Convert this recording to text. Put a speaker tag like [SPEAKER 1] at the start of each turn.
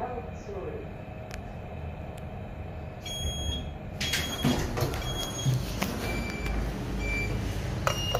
[SPEAKER 1] Thank you.